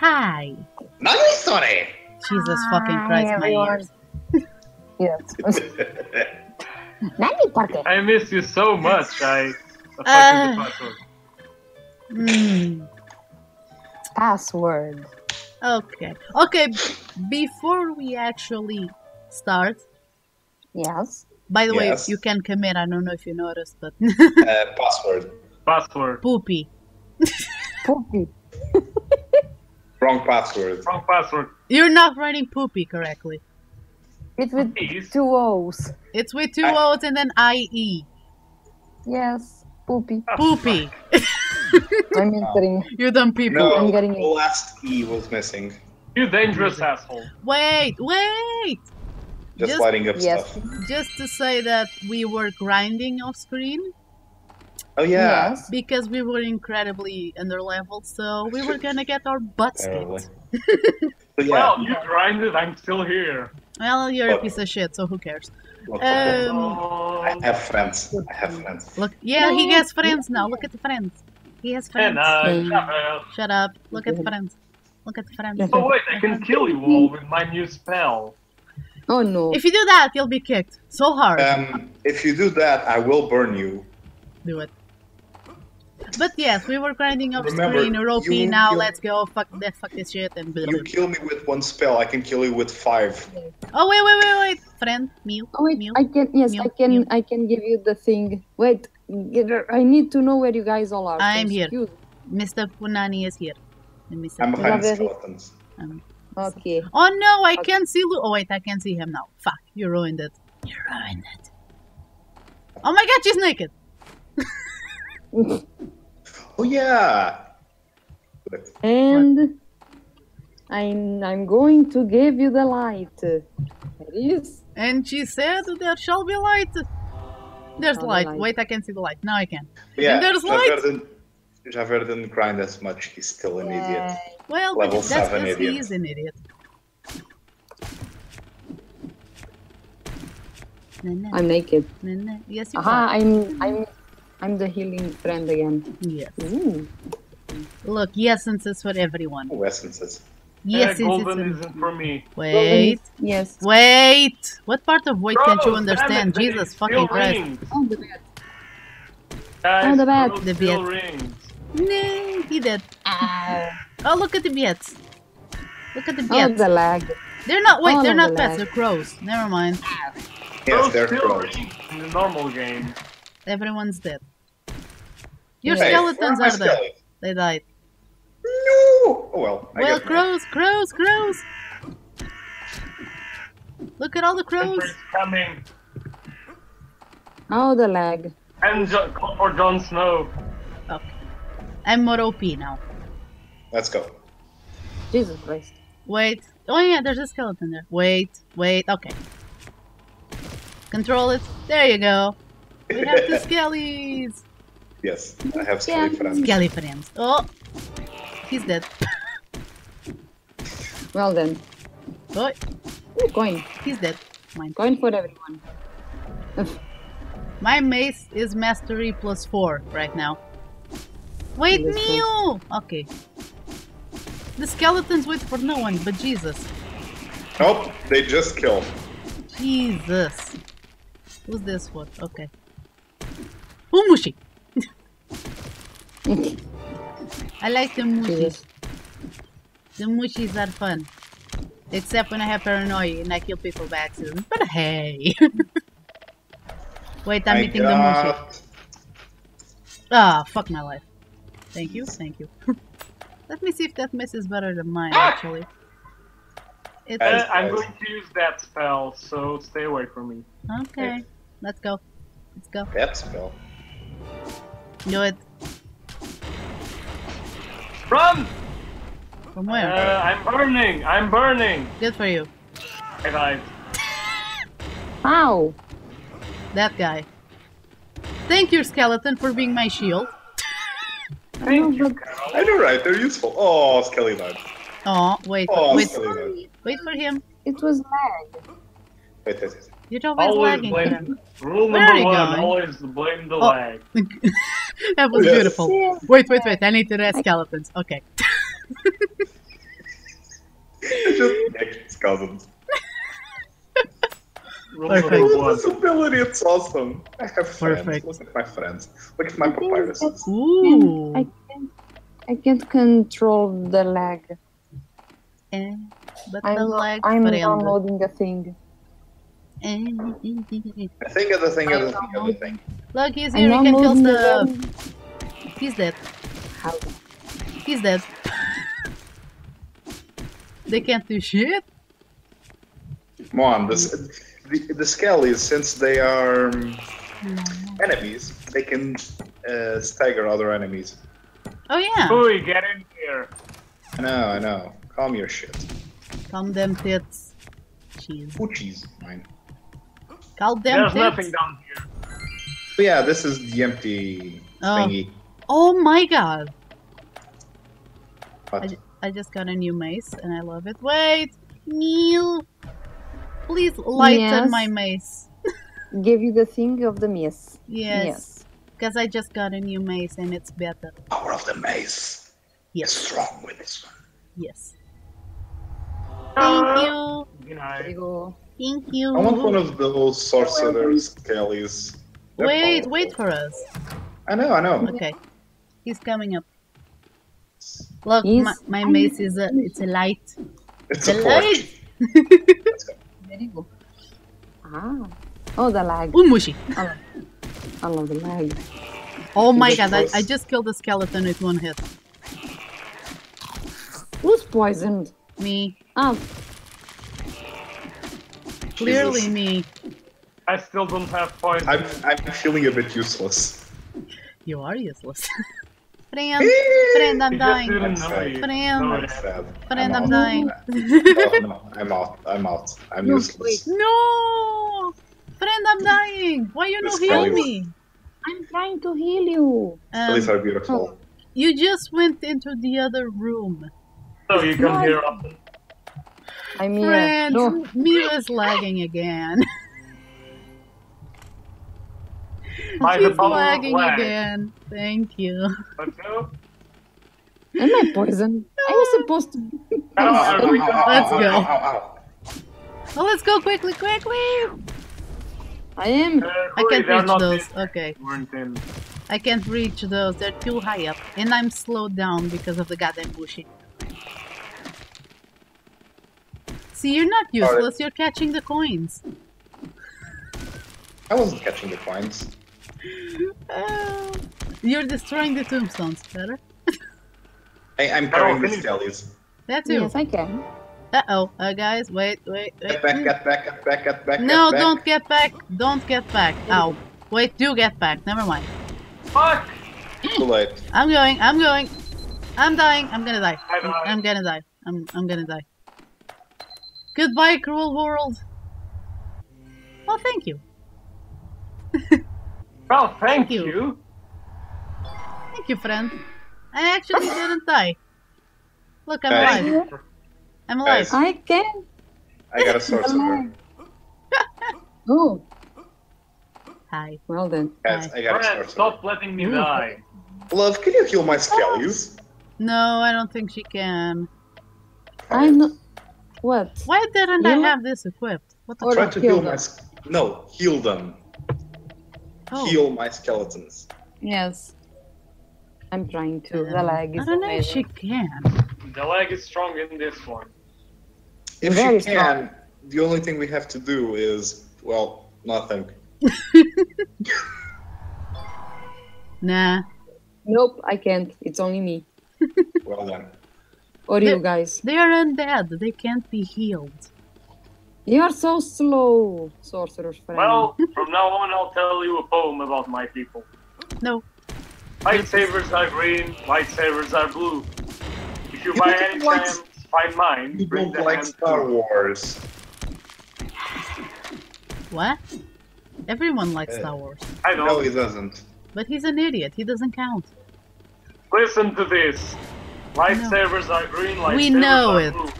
Hi. Nani story. Jesus fucking Hi, Christ, my everyone. ears. Yes. Nani porque? I miss you so much. I. I Uh. password. Hmm. Password. Okay. Okay. Before we actually start, Yes. by the way, you can come in. I don't know if you noticed, but uh, password. Password. poopy. Poopy. Wrong password. Wrong password. You're not writing poopy correctly. It's with Please. two O's. It's with two I- O's and then IE. Yes. Poopy. Ah, poopy. I'm entering. you dumb people. No, I'm getting the last E was missing. You dangerous asshole. Wait, wait. Just, Just- lighting up Yes. stuff. Just to say that we were grinding off screen Oh yeah. Yes. because we were incredibly underleveled, so we were gonna get our butts Apparently. kicked. But yeah. Well, you grinded. I'm still here. Well, you're a piece of shit, so who cares? Look, Um, Oh, I have friends. I have friends. Look, yeah, he has friends now. Look at the friends. He has friends. and uh. Shut up. Look at the friends. Look at the friends. Oh wait, I can kill you all with my new spell. Oh no. If you do that, you'll be kicked so hard. Um, if you do that, I will burn you. do it. But yes, we were grinding off Remember, screen. We're OP you- now. you- Let's go. Fuck that. Fuck this shit. And blah, You blah. kill me with one spell, I can kill you with five. oh wait, wait, wait, wait. Friend, Mew. Oh wait, Mew. I can. Yes, Mew, I can. Mew. I can give you the thing. Wait, I need to know where you guys all are. I'm here. excuse- Mr. Punani is here. Let me see. I'm behind Very- skeletons. Um, Okay. oh no, I can't see Lu. Oh wait, I can see him now. Fuck, you ruined it. You ruined it. Oh my god, she's naked. Oh yeah. Good. And I'm I'm going to give you the light. There is. And she said there shall be light. There's light. light. Wait, I can see the light. Now I can. Yeah, there's Javert light. didn't, Javert didn't grind as much. He's still an idiot. Well, but Level that's seven because he idiot. is an idiot. Na, na, I'm naked. na, na. Yes, you Aha! are. I'm I'm I'm the healing friend again. Yes. Ooh. Look, essences for everyone. Oh, essences. Yes, yes, golden yes. isn't for me. Wait, Yes. wait. What part of wait can't you understand? it, Jesus fucking Christ. rings. Oh, the bed. Guys, Oh, the bat. The still bat. rings. Nah, he did. Ow. Oh, look at the bats. Look at the Oh, the lag. They're not. Wait, Oh, they're not the pets. lag. They're crows. Never mind. Yes, they're crows. in the normal game. Everyone's dead. Your Hey, skeletons where my are dead. skeleton? They died. No! Oh well. I Well, guess not. crows, crows, crows. Look at all the crows. Emperor's coming. Oh, the lag. And jo- call for Jon Snow. Okay. I'm more OP now. Let's go. Jesus Christ. Wait. Oh yeah, there's a skeleton there. Wait, wait. Okay. Control it. There you go. We have the skellies. Yes, I have skelly Yeah. friends. Skelly friends. Oh, he's dead. Well then. Oh, Ooh, coin. he's dead. Mine. Coin for everyone. My mace is mastery plus four right now. Wait, This Mew! Okay. The skeletons wait for no one, but Jesus. Nope, they just kill. Jesus. Who's this for? Okay. Umushi! I like the mushis. Jesus. The mushis are fun. Except when I have paranoia and I kill people by accident. But hey! Wait, I'm I eating the mushi. got... Ah, fuck my life. Thank you, thank you. Let me see if that miss is better than mine, actually. It's Guys, Uh, I'm going to use that spell, so stay away from me. okay. Let's go. Let's go. That spell. Do it. Run! From Uh, where? I'm burning! I'm burning! Good for you. I died. Ow! That guy. Thank you, skeleton, for being my shield. Thank you, Carol. I know, right? They're useful. Oh, skelly knife. Oh, wait, Oh, wait, skelly wait for him. It was lag. Wait, wait, wait. You're always Always lagging blame. Rule Where are number you one: going? always blame the Oh. lag. that was Yes. beautiful. Wait, wait, wait. I need to rest skeletons. Okay. Just next his cousins. Rule Perfect. number Look one. at this ability, it's awesome. I have friends. Perfect. Look at my friends. Look at my papyrus. Ooh. I can't. I can't control the lag. Eh, but I'm, the leg I'm friend. downloading a thing. Eh, I think of the thing of the thing of the thing. Look, he's here. He can kill downloading stuff. He's dead. How? He's dead. they can't do shit. Come on, this, the, the Skellies, since they are um, enemies, they can uh, stagger other enemies. Oh yeah. Ooh, get in here. I know, I know. Calm your shit. Calm them tits. Jeez. Poochies, mine. Calm them There's tits. nothing down here. But yeah, this is the empty Oh. thingy. Oh my god. I, I just got a new mace and I love it. Wait! Neil! Please lighten Yes. my mace. Give you the thing of the mace. Yes. Yes. Because I just got a new mace and it's better. Power of the mace. Yes. Is strong with this one. Yes. Thank you. Good There night. You go. Thank you. I want one of those sorcerers, Skellies. They're Wait, powerful. wait for us. I know, I know. Okay. He's coming up. Look, He's- my, my mace is a it's a light. It's The a fork. light. There you go. Ah. Oh, the lag. Ooh, mushy. I love, I love the lag. Oh my god, I. I just killed a skeleton with one hit. Who's poisoned? Me. Ah, Clearly Jesus. me. I still don't have poison. I'm, I'm feeling a bit useless. You are useless. friend, friend, I'm dying. didn't know Sorry. you. Friend. No, I'm yeah. sad. Friend, I'm dying. Oh, no, I'm out. I'm out. I'm No, useless. no! Friend, I'm dying. Why you no This heal me? I'm trying to heal you. Skellies Um, are beautiful. you just went into the other room. So you can Why? hear up. I'm here. Friend, No, me was lagging again. By He's the power of lagging lag. again. Thank you. But no. am I poisoned? I was supposed to. I Ow, ow, ow, Let's go. ow, ow, ow. Oh, let's go quickly, quickly! I am. Uh, I can't reach those. in. Okay, I can't reach those. They're too high up. And I'm slowed down because of the goddamn bushy. See, you're not useless. You're catching the coins. I wasn't catching the coins. Oh, you're destroying the tombstones. Better? I, I'm Oh, carrying the finish. That too. Yes, I can. Uh oh. Uh, guys, wait, wait, wait. Get back, get back, get back, get back. No, get back. don't get back. Don't get back. Ow. Wait, do get back. Never mind. Fuck! Too late. I'm going. I'm going. I'm dying. I'm gonna die. I I'm. I'm gonna die. I'm I'm gonna die. Goodbye, cruel world. Well, thank you. Well, thank you. you. Thank you, friend. I actually didn't die. Look, I'm Guys. alive. I'm alive. Guys. I can. I got a sorcerer. Oh, Hi. well then. Guys, I got a Fred, stop letting me Ooh. die. Love, can you heal my Skellies? No, I don't think she can. I'm not. What? Why didn't I have this equipped? What the Or Try to heal heal my. them. No, heal them. Oh, Heal my skeletons. Yes. I'm trying to. The um, lag I is don't know if she can. The leg is strong in this one. If Very she can, the only thing we have to do is, well, nothing. Nah. Nope, I can't. It's only me. Well then. Or The- you guys. They are undead. They can't be healed. You are so slow, sorcerer's friend. Well, from now on, I'll tell you a poem about my people. No. Lightsabers are green, lightsabers are blue. If you by any What? chance find mine, You bring don't the like Star too. Wars. What? Everyone likes Uh, Star Wars. I No, know. he doesn't. But he's an idiot. He doesn't count. Listen to this. Lightsabers are green, lightsabers We know are it. blue.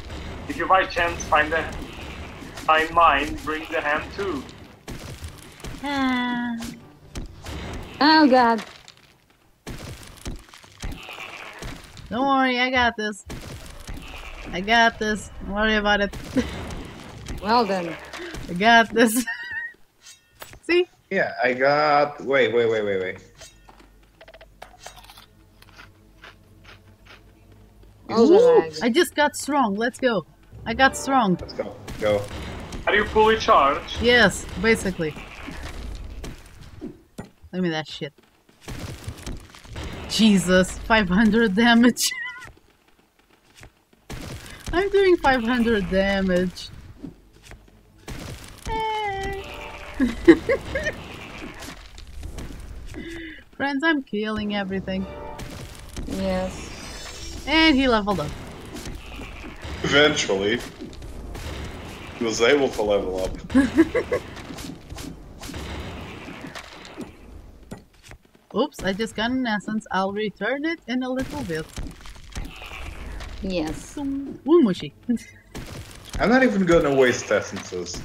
If you by chance find the find mine, bring the hand too. Ah. Oh god. Don't worry, I got this. I got this. Don't worry about it. Well then. I got this. See? Yeah, I got. Wait, wait, wait, wait, wait. Ooh. I just got strong. Let's go. I got strong. Let's go. Go. Are you fully charged? Yes, basically. Let me that shit. Jesus, 500 damage. I'm doing 500 damage. Friends, I'm killing everything. Yes. And he leveled up. Eventually, he was able to level up. Oops, I just got an essence. I'll return it in a little bit. Yes. Ooh, mushy. I'm not even gonna waste essences.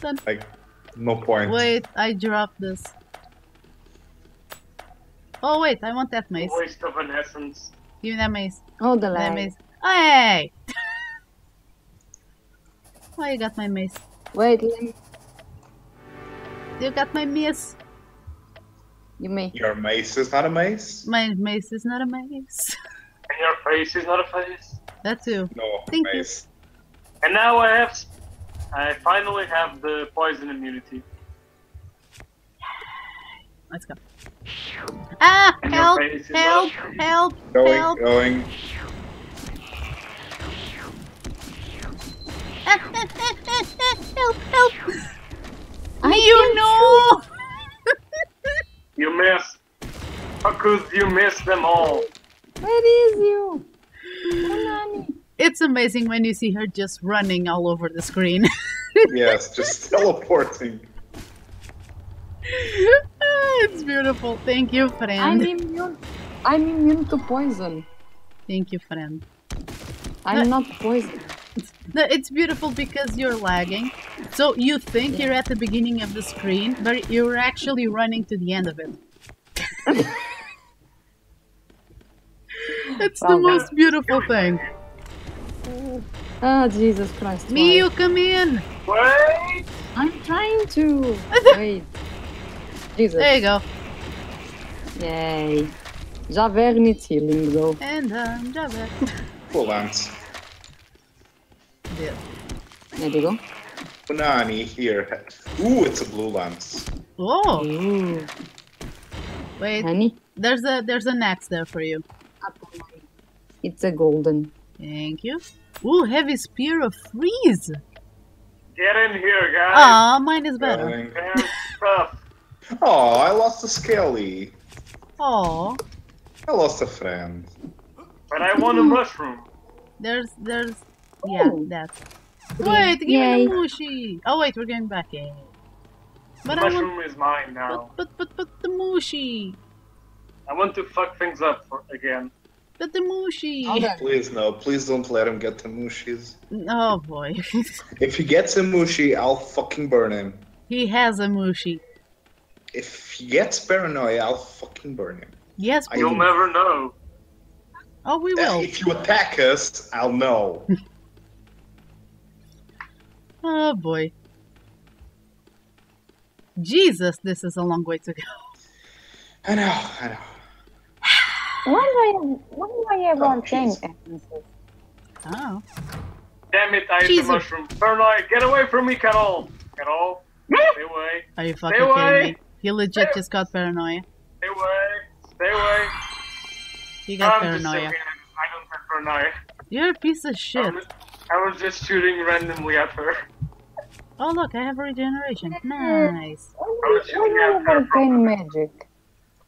Done. Like, no point. Wait, I dropped this. Oh wait, I want that mace. Waste of an essence. Give me that mace. Oh, the That lag. mace. Hey! Why you got my mace? Wait, me... You got my mace. You may. Your mace is not a mace? My mace is not a mace. And your face is not a face. that too. No, Thank you. And now I have. I finally have the poison immunity. Let's go. Ah! And Help! Help! not- Help! Going, Help! going. help! Help! I you know! You missed. How could you miss them all? Where is you? Konami. It's amazing when you see her just running all over the screen. Yes, just teleporting. It's beautiful. Thank you, friend. I'm friend. immune. I'm immune to poison. Thank you, friend. I'm not poison. No, it's beautiful because you're lagging. So you think you're at the beginning of the screen, but you're actually running to the end of it. it's the Well, most beautiful thing. Ah, Jesus Christ. why? Miu, come in! Wait! I'm trying to. Wait. Jesus. There you go. Yay. Javert needs healing though. And um, Jabba. Cool lance. Yeah. There you go. Punani here. Ooh, it's a blue lance. Oh, Ooh. wait. Honey? There's a there's an axe there for you. It's a golden. Thank you. Ooh, heavy spear of freeze. Get in here, guys. Ah, mine is better. Going. And stuff. Oh, I lost a Skelly. Oh, I lost a friend. But I want a hmm. mushroom. there's there's yeah Ooh. that. Wait, give Yay. me the mushy. Oh wait, we're going back. in. But the I want mushroom is mine now. but but but but the mushy. I want to fuck things up for, again. But the mushy. Hold. Please no, please don't let him get the mushies. Oh boy, If he gets a mushi, I'll fucking burn him. he has a mushy. If he gets paranoia, I'll fucking burn him. Yes, I- please. You'll never know. Oh, we will. If you attack us, I'll know. Oh boy. Jesus, this is a long way to go. I know, I know. Why do I, why do I have Oh, on ten jeez. essences? Oh. Damn it, I ate Jesus. the mushroom. Paranoid, get away from me, Carol. Carol, stay away. Are you fucking Stay kidding me? He legit just got paranoia. Stay away. Stay away. He got I'm paranoia. joking. I don't have paranoia. You're a piece of shit. I'm- I was just shooting randomly at her. Oh look, I have regeneration. Nice. Why I do was I- why do shooting I at have her arcane magic?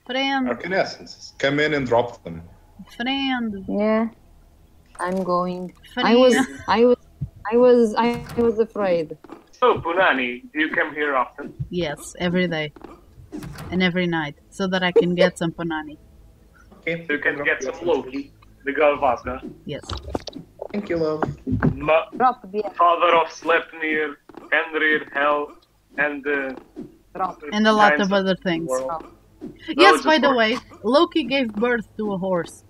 Friend, Arcane essences. Come in and drop them. friend, Yeah. I'm going. friend. I was I was I was I was afraid. So, Punani, do you come here often? Yes, every day. And every night. So that I can get some panani. Okay. So you can get some Loki, the Galvasga, Yes. Thank you, love. ma- Drop the father of Sleipnir, Fenrir, Hel, and uh. And a lot of other things. world. Yes, just by the for- way, Loki gave birth to a horse.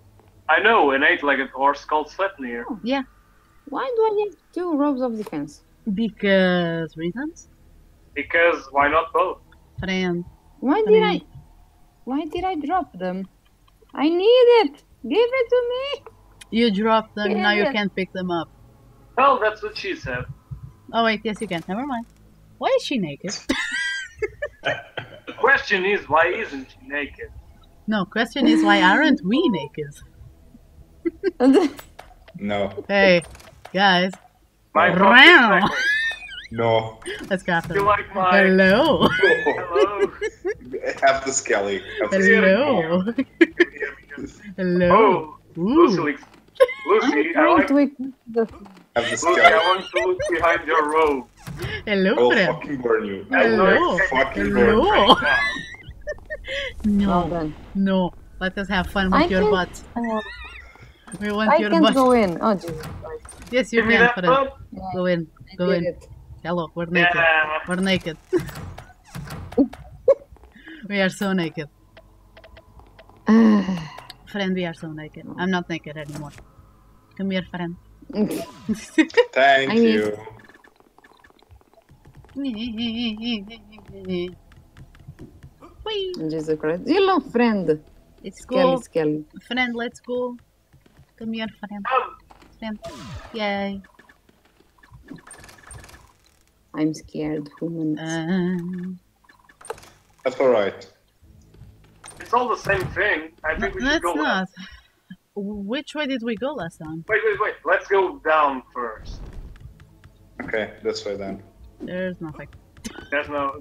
I know an eight-legged horse called Sleipnir. Yeah, Why do I have two robes of defense? because reasons. Because why not both? Friend. Why did I? Why did I drop them? I need it. Give it to me. You dropped them, now you can't pick them up. Well, that's what she said. Oh wait, yes you can. Never mind. Why is she naked? The question is, why isn't she naked? no, question is why aren't we naked? No, Hey, guys, My No. fucking Wow. second. no. let's go after You them. like my Hello. hello? Have the skelly. Have the. Hello. Hello. Oh, Ooh. Lucy, Lucy, I'm I like to equip the. Have the Lucy. I want to look behind your robe. Hello, I'll friend. fucking burn you. Hello. I'll fucking burn you. Hello. Right now. Well No, done. no. Let us have fun with I your can- butt. Uh, We want I your can't butt. go in. Oh Jesus Christ! Yes, you Give can, that friend. Go in. Go in. it. Hello, we're naked. Yeah. We're naked. we are so naked. Friend, we are so naked. I'm not naked anymore. Come here, friend. Thank I you. Whee! Jesus Christ! Hello, friend. Let's Skelly, go. Skelly. Friend, let's go. Come here, friend. Um, friend. Yay. I'm scared, woman. Um, That's alright. it's all the same thing. I think we should let's go not. left. Which way did we go last time? Wait, wait, wait. Let's go down first. Okay, this way then. There's nothing. There's no.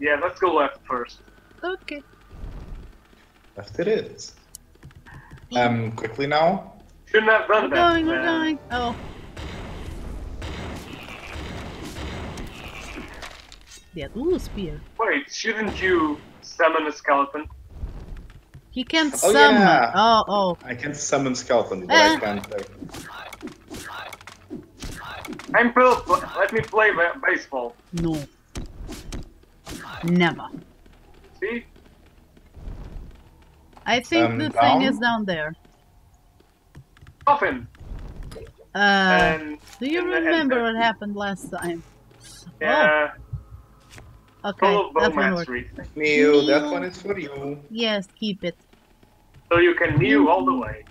Yeah, let's go left first. Okay. Left it is. Um, quickly now. Shouldn't have done We're that. going, we're going. Oh. Yeah, ooh, spear. Wait, shouldn't you summon a skeleton? He can't Oh, summon. yeah. Oh, oh. I can summon skeleton, but Eh. I can't. Uh, I'm Bill. Let me play baseball. No. Never. See? I think Um, the thing is down there. Coffin. Uh, and do you and the- and remember what happened last time? yeah, Okay, full of that one Bowman's worked. That one is for you. Yes, keep it. So you can mew all the way.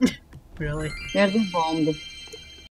Really? There's a bomb.